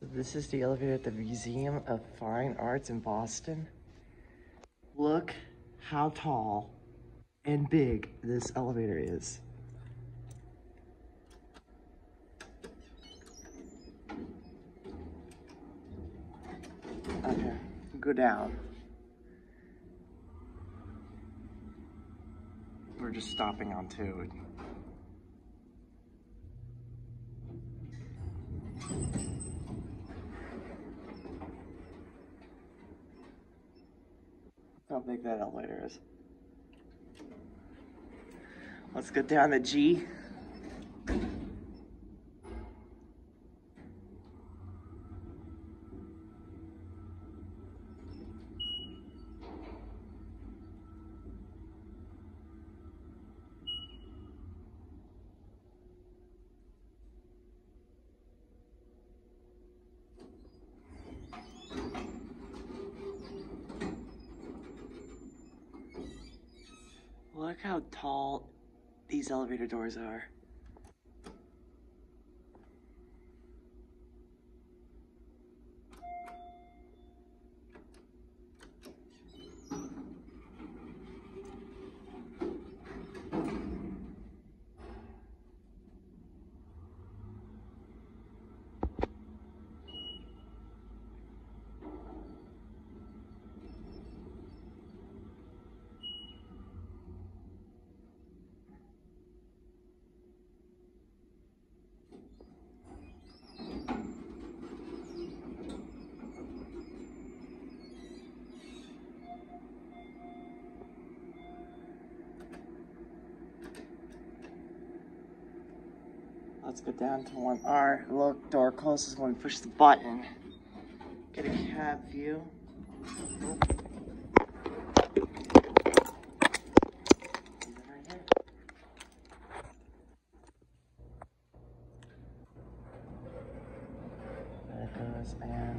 So this is the elevator at the Museum of Fine Arts in Boston. Look how tall and big this elevator is. Okay, go down. We're just stopping on two. How big that elevator is. Let's go down the G. Look how tall these elevator doors are. Let's go down to 1R. Look, door closes when we push the button. Get a cab view. There it goes, and